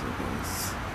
it's